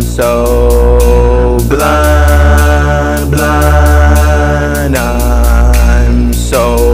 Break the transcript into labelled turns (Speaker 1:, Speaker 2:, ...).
Speaker 1: I'm so blind, blind, I'm so